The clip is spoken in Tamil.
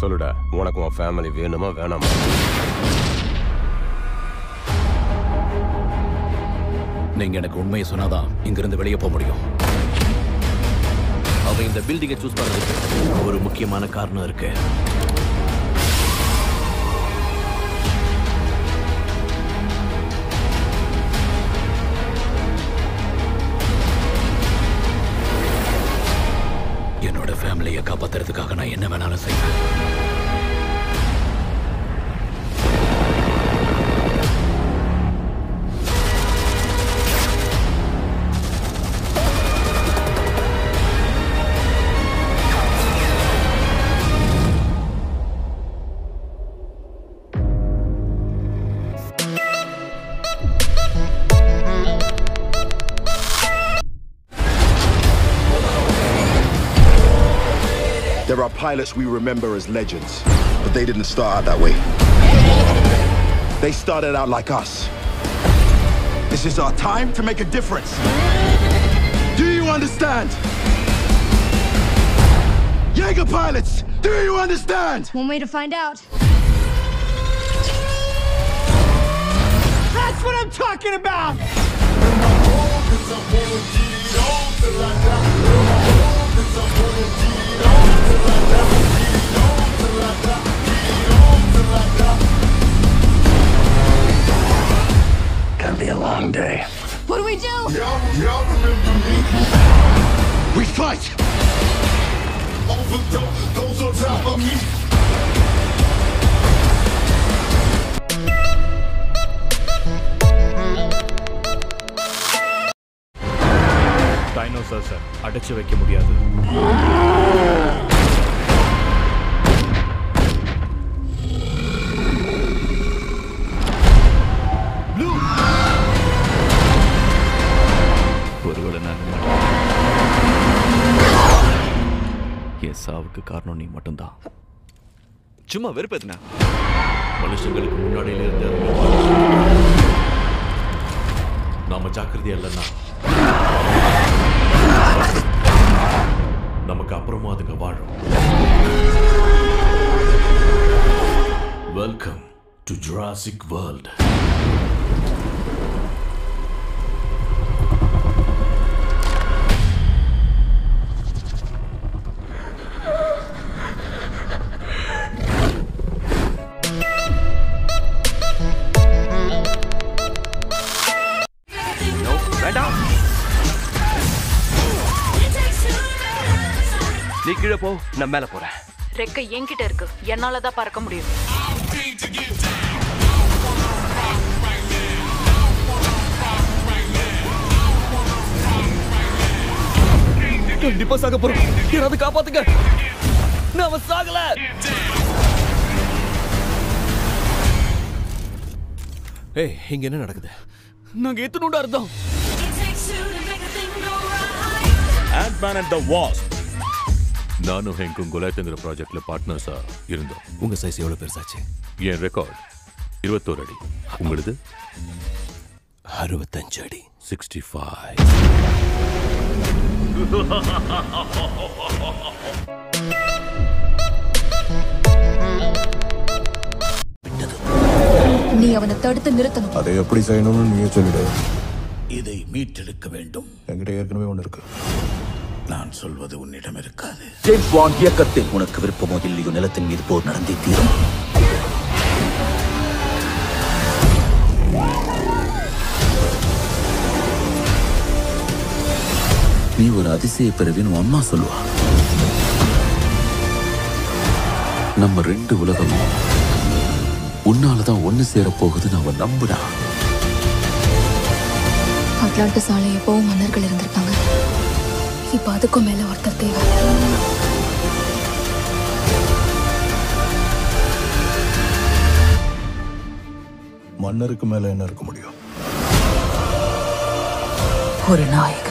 சொல்லுடா உனக்கு உன் ஃபேமிலி வேணுமா வேணாமா? நீங்க எனக்கு உண்மையை சொன்னாதான் இங்கிருந்து வெளியே போக முடியும். அவன் இந்த பில்டிங்கை சூஸ் பண்ணதுக்கு ஒரு முக்கியமான காரணம் இருக்கு. என்னோட ஃபேமிலியை காப்பாத்துறதுக்காக நான் என்ன வேணாலும் செய்வேன். There are pilots we remember as legends, but they didn't start out that way. They started out like us. This is our time to make a difference. Do you understand? Jaeger pilots, do you understand? One way to find out. That's what I'm talking about! Long day. What do we do? We fight! Those on top of me. டைனோசர்ஸை அடைச்சு வைக்க முடியாது என் சாவுக்கு காரணம் நீ மட்டும்தான். சும்மா வெறுப்பேத்துனா? மனுஷங்களுக்கு முன்னாடியில இருந்து நாம ஜாக்கிரதையா இல்லைன்னா நமக்கு அப்புறமா அதுங்க வாழும். வெல்கம் டு ஜுராசிக் வேர்ல்ட் வேண்டாம். நீ கீழே போ நான் மேல போறேன். ரெக்கை என்கிட்ட இருக்கு. என்னால தான் பறக்க முடியும். கண்டிப்பா சாக போறோம். யாராவது காப்பாத்துங்க. நாம சாகல. ஏய் இங்க என்ன நடக்குது? நாங்க எத்தனோட இருந்தோம்? ஆண்ட்மேன் அண்ட் த வாஸ்ப் நானும் ஹெங்கும் குலாத்துங்கிற ப்ராஜெக்ட்ல பார்ட்னர்ஸா இருந்தோம். உங்க சைஸ் எவ்வளவு பெருசாச்சு? என் ரெக்கார்ட் இருபத்தோரு அடி. உங்களுது? அறுபத்தஞ்சு அடி. சிக்ஸ்டி ஃபைவ் நீ அவனை தடுத்து நிறுத்தணும். அதை எப்படி செய்யணும்னு நீயே சொல்லிடு. இதை மீட்டெடுக்க வேண்டும். என்கிட்ட ஏற்கனவே ஒன்று இருக்கு. நான் சொல்வது உன்னிடம் இருக்காது. ஜேம்ஸ் பாண்ட் இயக்கத்தில் உனக்கு விருப்பமோ இல்லையோ நிலத்தின் மீது போர் நடந்தே தீரும். நீ ஒரு அதிசய பிறவின்னு அம்மா சொல்லுவா. நம்ம ரெண்டு உலகமும் உன்னாலதான் ஒண்ணு சேர போகுதுன்னு அவன் நம்புடா அட்லாண்டஸ் ஆலை எப்பவும் மன்னர்கள் இருந்திருப்பாங்க. இப்ப அதுக்கும் மேல ஒருத்தர் தேவை. மன்னருக்கு மேல என்ன இருக்க முடியும்? ஒரு நாயகன்